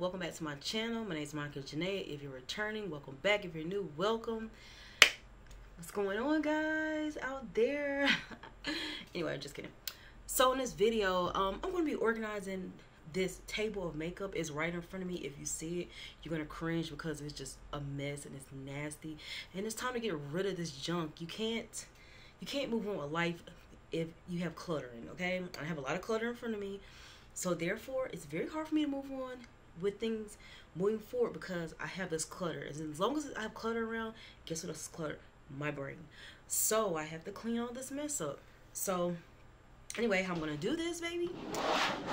welcome back to my channel. My name is Monica Janai. If you're returning, welcome back. If you're new, welcome. What's going on, guys, out there? anyway, just kidding. So in this video, um, I'm going to be organizing this table of makeup is right in front of me. If you see it, you're going to cringe because it's just a mess and it's nasty. And it's time to get rid of this junk. You can't, you can't move on with life if you have cluttering, okay? I have a lot of clutter in front of me. So therefore, it's very hard for me to move on with things moving forward because I have this clutter. As long as I have clutter around, guess what else is clutter? My brain. So I have to clean all this mess up. So anyway, how I'm gonna do this, baby.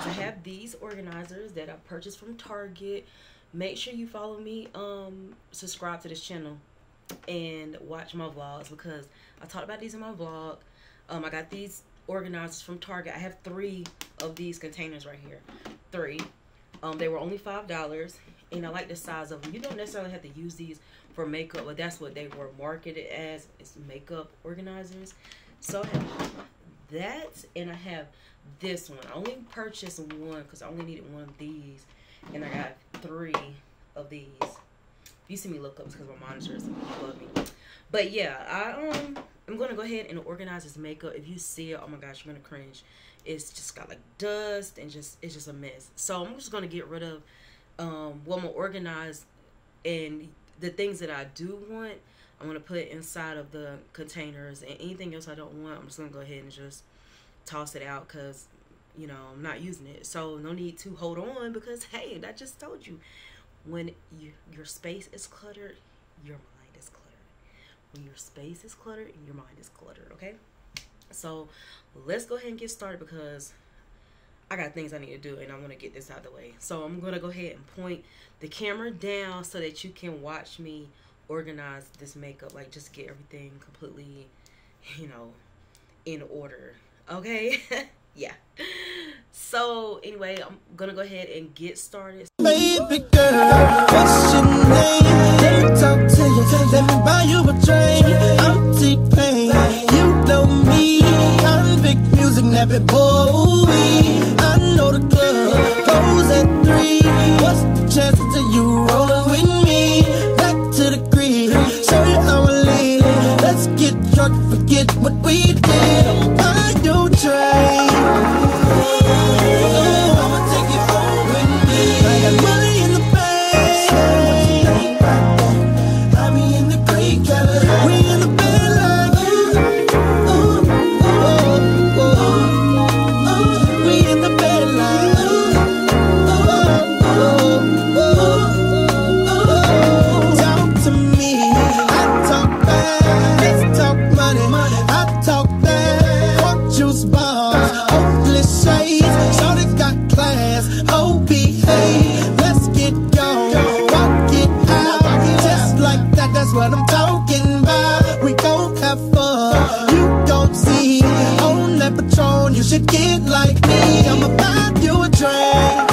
I have these organizers that I purchased from Target. Make sure you follow me, um, subscribe to this channel, and watch my vlogs because I talked about these in my vlog. Um, I got these organizers from Target. I have three of these containers right here. Three. Um, they were only $5. And I like the size of them. You don't necessarily have to use these for makeup, but that's what they were marketed as. It's makeup organizers. So I have that, and I have this one. I only purchased one because I only needed one of these. And I got three of these. You see me look up, because my monitor is above me. But yeah, I um I'm gonna go ahead and organize this makeup. If you see it, oh my gosh, you're gonna cringe. It's just got like dust and just it's just a mess. So I'm just gonna get rid of um what I'm gonna organize and the things that I do want, I'm gonna put inside of the containers and anything else I don't want, I'm just gonna go ahead and just toss it out because you know I'm not using it. So no need to hold on because hey, I just told you when you, your space is cluttered, your mind is cluttered. when your space is cluttered your mind is cluttered, okay? So let's go ahead and get started because I got things I need to do and I'm going to get this out of the way. So I'm going to go ahead and point the camera down so that you can watch me organize this makeup. Like just get everything completely, you know, in order. Okay? yeah. So anyway, I'm going to go ahead and get started. Rolling with me? Back to the crib. Show you how I live. Let's get drunk, forget what Patron, you should get like me. I'ma buy you a drink.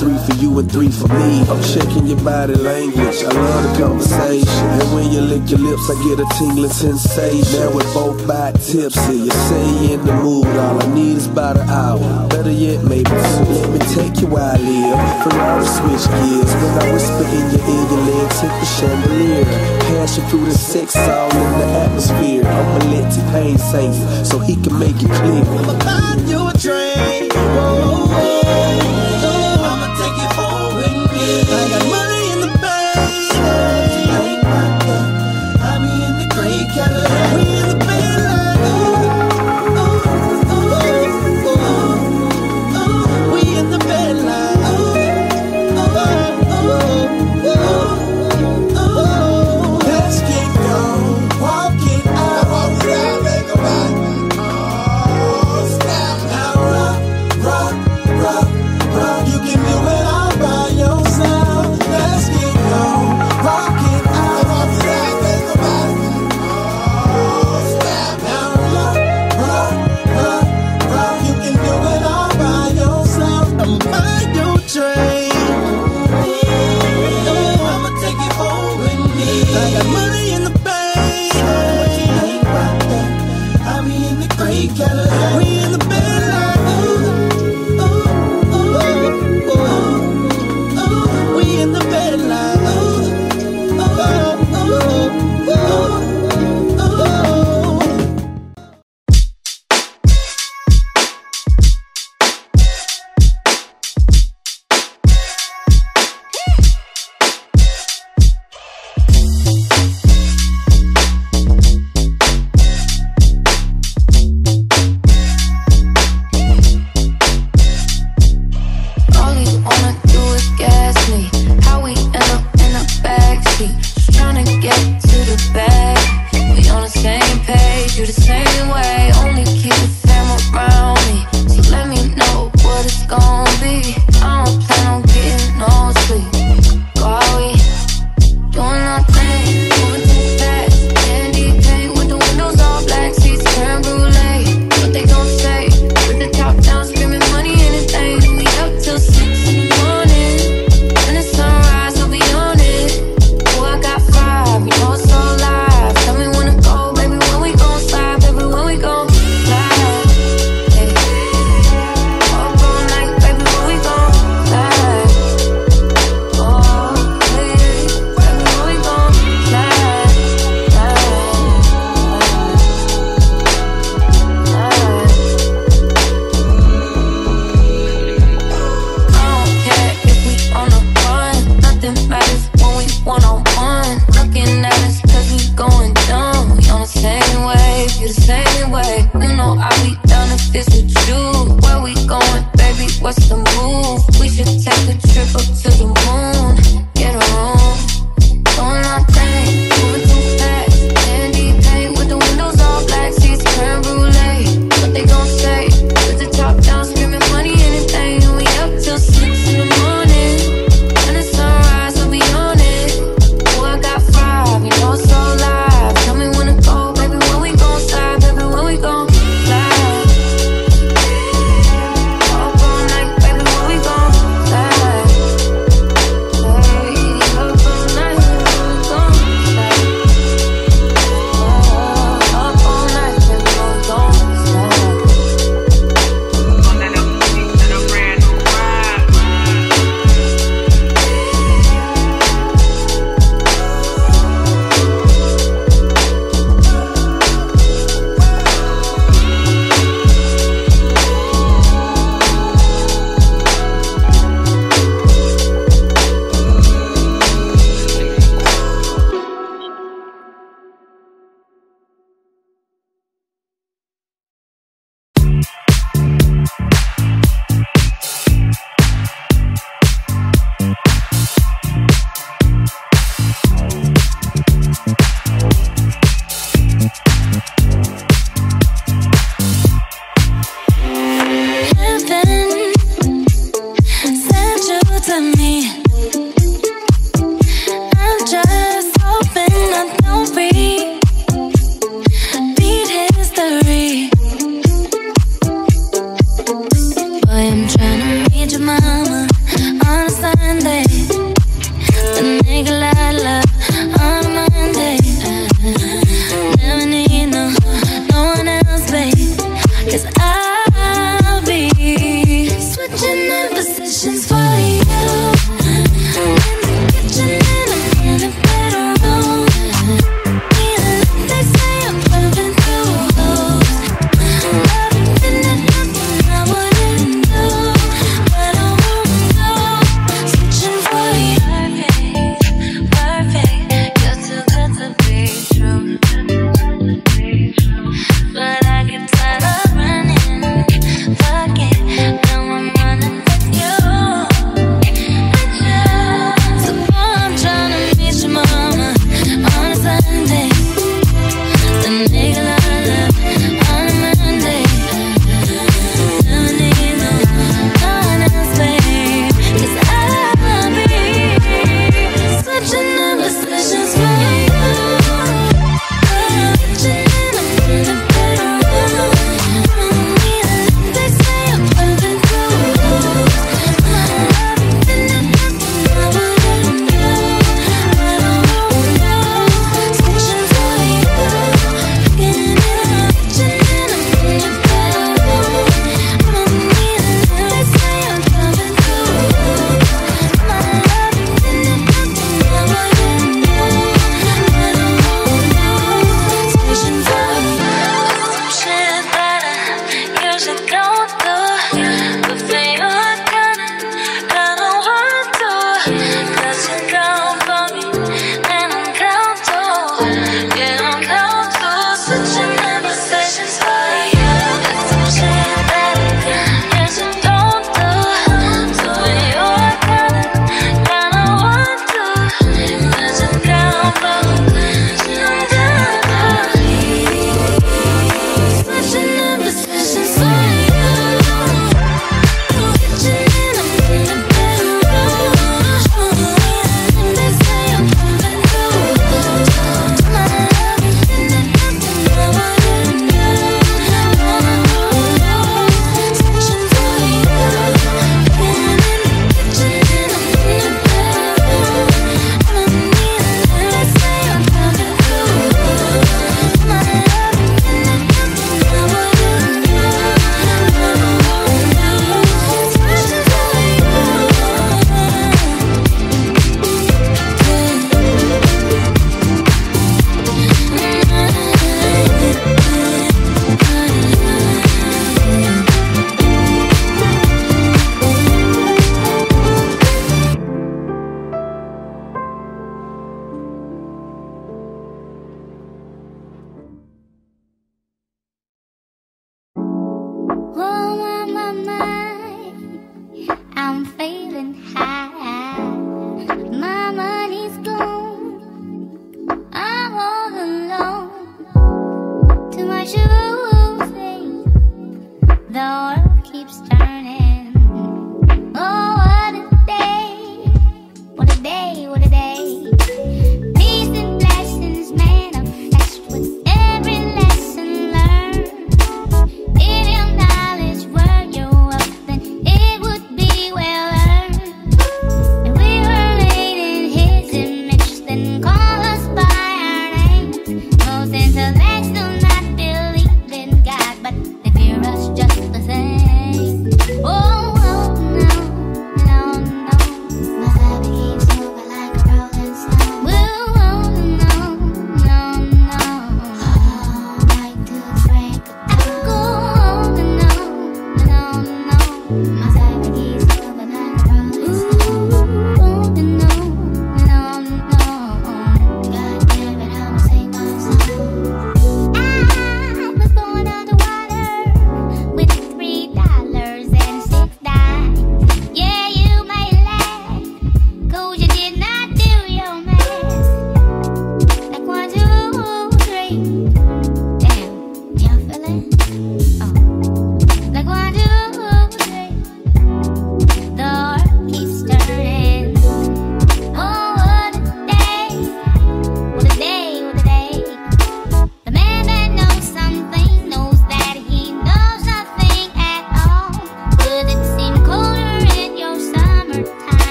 Three for you and three for me. I'm checking your body language. I love the conversation. And when you lick your lips, I get a tingling sensation. Now we're both by tipsy. You say you in the mood. All I need is about an hour. Better yet, maybe two. Let me take you where I live. Ferrari switch gears. When I whisper in your ear, your legs hit the chandelier. Passion through the sex all in the atmosphere. I'ma let T-Pain sing so he can make it. I'ma buy you a drink. Whoa, oh, oh, whoa, oh.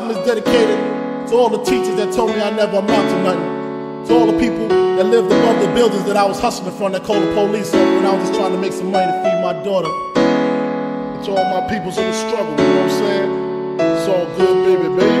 Album is dedicated to all the teachers that told me I never amount to nothing. To all the people that lived above the buildings that I was hustling from that called the police on when I was just trying to make some money to feed my daughter. And to all my peoples in the struggle, you know what I'm saying? It's all good, baby, baby.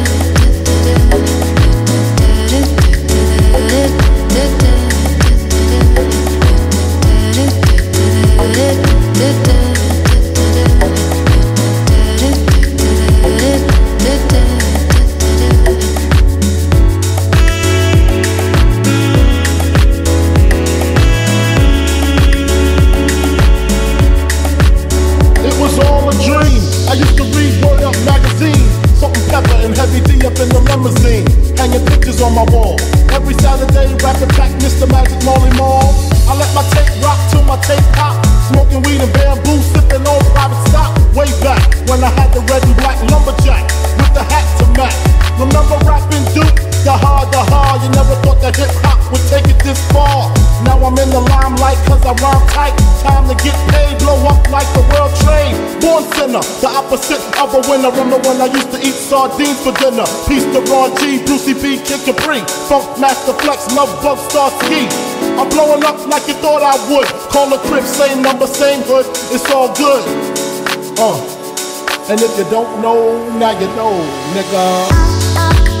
opposite of a winner. I'm the one I used to eat sardines for dinner. Peace to Ron G, Brucie B, Kid Capri. Funkmaster Flex, Love Bug Star Ski. I'm blowing up like you thought I would. Call a crib, same number, same hood. It's all good. Uh. And if you don't know, now you know, nigga.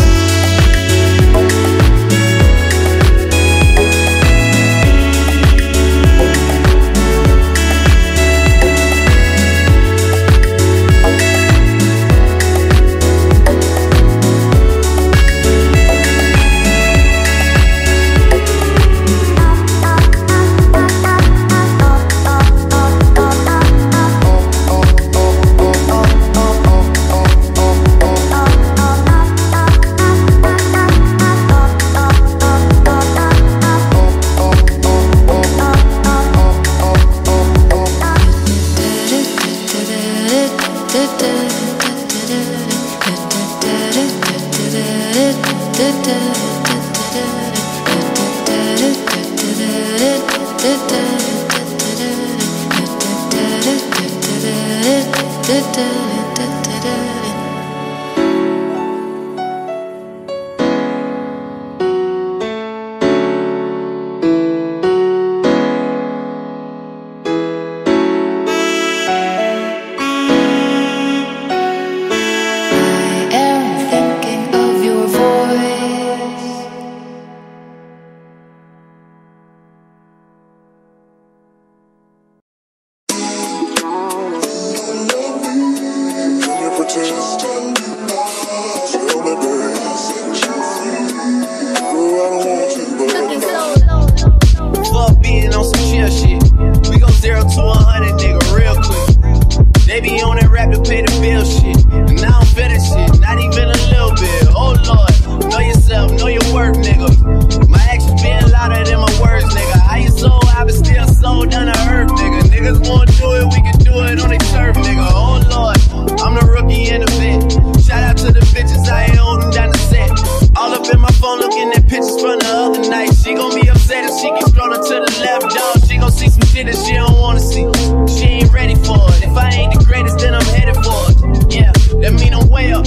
shit that she don't wanna see. She ain't ready for it. If I ain't the greatest, then I'm headed for it. Yeah, that mean I'm way up.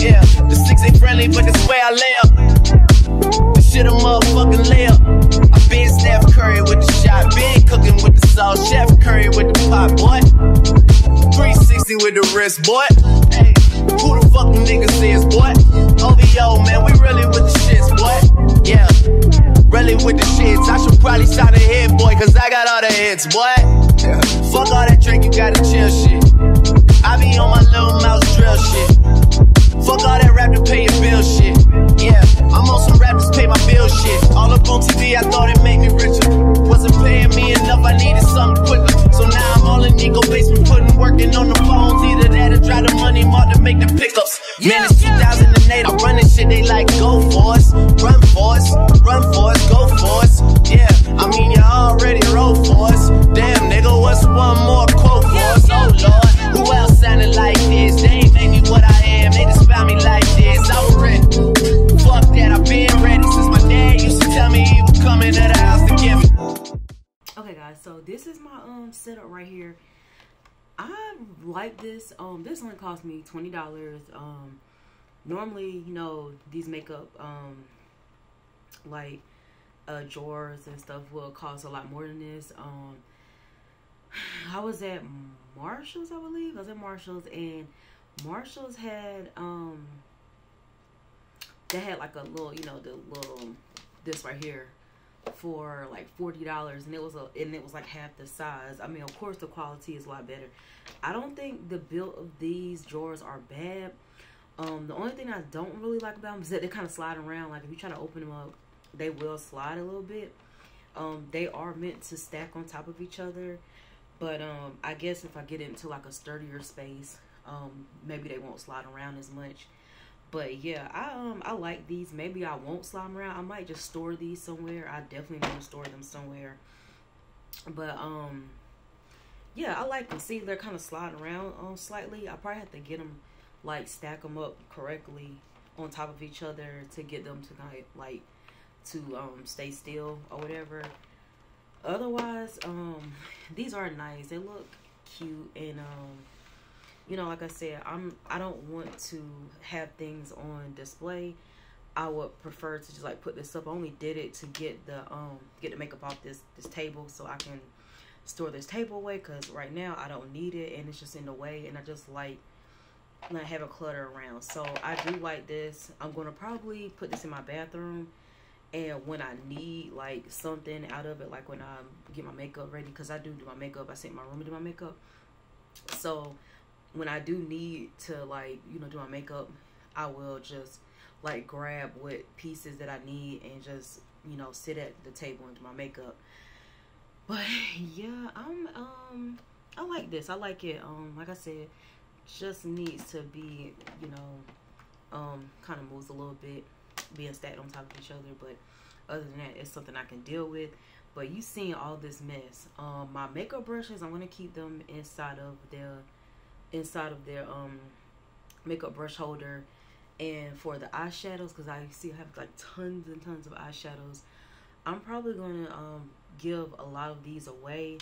Yeah, the six ain't friendly, but this way I lay up. This shit a motherfucking lay up. I been Steph Curry with the shot, been cooking with the sauce, Chef Curry with the pot, boy. 360 with the wrist, boy. Hey, who the fuck niggas is, boy? OVO, man, we really with the shits, boy. Yeah really with the shits. I should probably sign a hit, boy, cause I got all the hits, boy. Yeah. Fuck all that drink, you gotta chill shit. I be on my little mouse drill shit. Fuck all that rap to pay your bill shit. Yeah, I'm on some rappers, pay my bill shit. All up on TV, I thought it made me richer. Wasn't paying me enough, I needed something quicker. So now I'm all in Nico basement, putting working on the phones. Either that or drive the money mark to make the pickups. Man, it's 2008, I'm running shit, they like go for us, run for us, run for us, go for us. Yeah, I mean, you already wrote I like this. Um, this only cost me twenty dollars. Um, normally, you know, these makeup um like uh drawers and stuff will cost a lot more than this. Um, I was at Marshalls, I believe. I was at Marshalls, and Marshalls had um they had like a little, you know, the little this right here for like forty dollars, and it was a and it was like half the size. I mean, of course, the quality is a lot better. I don't think the build of these drawers are bad. Um, the only thing I don't really like about them is that they kind of slide around. Like if you try to open them up, they will slide a little bit. Um, they are meant to stack on top of each other, but um, I guess if I get into like a sturdier space, um, maybe they won't slide around as much. But yeah, I um I like these. Maybe I won't slide them around. I might just store these somewhere. I definitely want to store them somewhere. But um yeah, I like them. See, they're kind of sliding around um slightly. I probably have to get them like stack them up correctly on top of each other to get them to kind of like to um stay still or whatever. Otherwise, um these are nice. They look cute and um you know, like I said, I'm I don't want to have things on display. I would prefer to just like put this up. I only did it to get the um get the makeup off this this table so I can store this table away because right now I don't need it and it's just in the way and I just like not have a clutter around. So I do like this. I'm gonna probably put this in my bathroom and when I need like something out of it, like when I get my makeup ready, because I do do my makeup, I sit in my room and do my makeup. So when I do need to like you know do my makeup, I will just like grab what pieces that I need and just you know sit at the table and do my makeup. But yeah, I'm um I like this. I like it. Um like I said, just needs to be you know um kind of moves a little bit being stacked on top of each other. But other than that, it's something I can deal with. But you seeing all this mess. Um, my makeup brushes, I'm gonna keep them inside of their inside of their um makeup brush holder and for the eyeshadows because i see I have like tons and tons of eyeshadows. I'm probably gonna um give a lot of these away.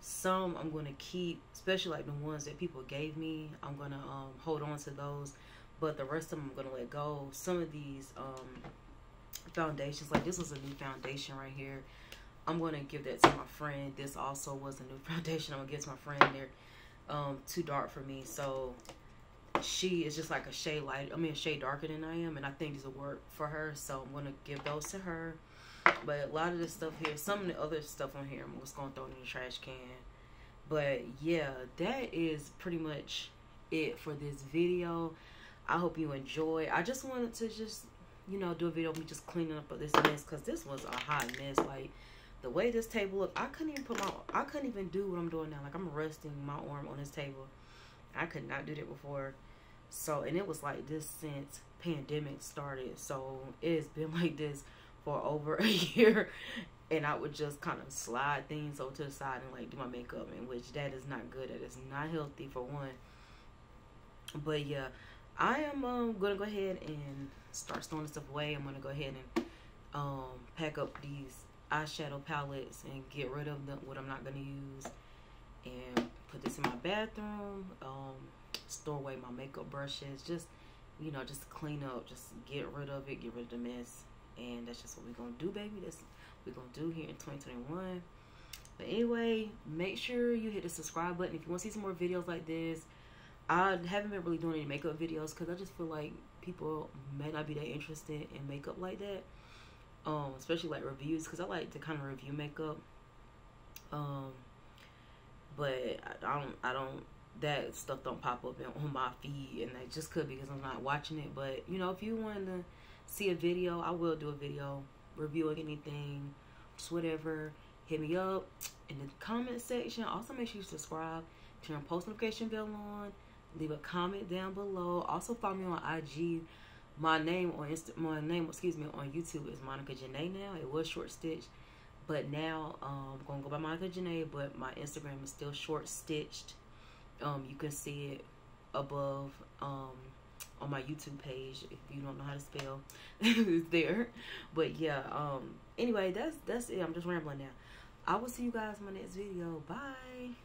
Some i'm gonna keep especially like the ones that people gave me i'm gonna um hold on to those. But the rest of them i'm gonna let go. Some of these um foundations like this was a new foundation right here. I'm gonna give that to my friend. This also was a new foundation i'm gonna give to my friend there um too dark for me. So she is just like a shade light i mean a shade darker than i am and i think these will work for her so i'm gonna give those to her. But a lot of this stuff here some of the other stuff on here i'm just gonna throw in the trash can. But yeah that is pretty much it for this video. I hope you enjoy. I just wanted to just you know do a video of me just cleaning up this mess because this was a hot mess like the way this table look, I couldn't even put my, I couldn't even do what I'm doing now. Like I'm resting my arm on this table. I could not do that before. So, and it was like this since pandemic started. So it's been like this for over a year. And I would just kind of slide things over to the side and like do my makeup, and which that is not good. That is not healthy for one. But yeah, I am um, gonna go ahead and start storing stuff away. I'm gonna go ahead and um, pack up these eyeshadow palettes and get rid of them what I'm not gonna use and put this in my bathroom um store away my makeup brushes just you know just clean up just get rid of it get rid of the mess. And that's just what we're gonna do baby. That's we're gonna do here in 2021 but anyway make sure you hit the subscribe button. If you want to see some more videos like this I haven't been really doing any makeup videos because I just feel like people may not be that interested in makeup like that. Um, especially like reviews because I like to kind of review makeup. Um, but I, don't, I don't, that stuff don't pop up on my feed, and that just could because I'm not watching it. But you know, if you want to see a video, I will do a video reviewing anything, just whatever. Hit me up in the comment section. Also, make sure you subscribe, turn post notification bell on, leave a comment down below. Also, follow me on IG. My name on Insta, my name, excuse me, on YouTube is Monica Janai. Now it was short stitch, but now um, I'm gonna go by Monica Janai. But my Instagram is still short stitched. Um, you can see it above um, on my YouTube page if you don't know how to spell. it's there. But yeah. Um. Anyway, that's that's it. I'm just rambling now. I will see you guys in my next video. Bye.